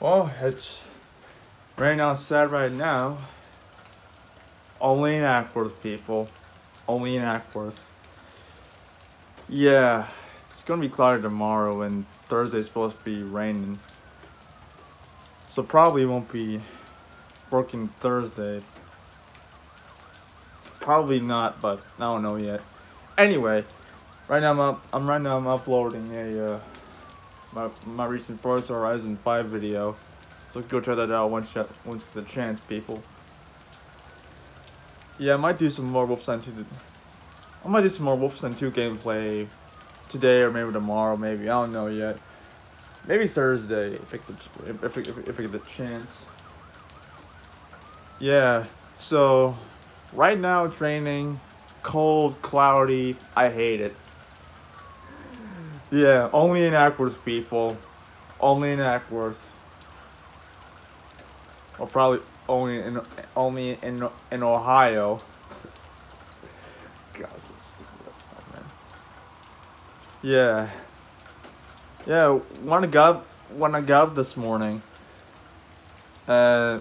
Well, it's raining outside right now. Only in Acworth, people. Only in Acworth. Yeah, it's gonna be cloudy tomorrow, and Thursday's supposed to be raining. So probably won't be working Thursday. Probably not, but I don't know yet. Anyway, right now I'm up, I'm right now I'm uploading a uh, my my recent Forza Horizon 5 video. So go check that out once you once the chance, people. Yeah, I might do some more Wolfenstein 2. I might do some more Wolfenstein 2 gameplay today or maybe tomorrow, maybe. I don't know yet. Maybe Thursday if I get the, if, if, if I get the chance. Yeah, so right now it's raining, cold, cloudy. I hate it. Yeah, only in Acworth, people. Only in Acworth. Or probably only in only in in Ohio. God, so stupid, man. Yeah. Yeah, when I got when I got up this morning, uh,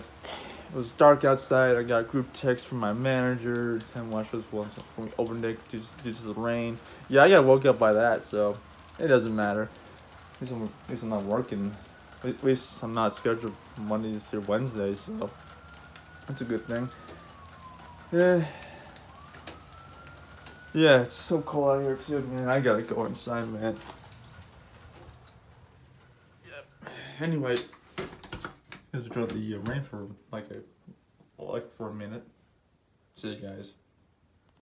it was dark outside. I got group text from my manager. Ten watch when we opened it due, due to the rain. Yeah, I got woke up by that, so it doesn't matter. At least I'm, at least I'm not working. At least I'm not scheduled Mondays through Wednesdays, so that's a good thing. Yeah. Yeah, it's so cold out here too, man. I gotta go inside, man. Yeah. Anyway, let's draw the uh, rain for like a like for a minute. See you guys.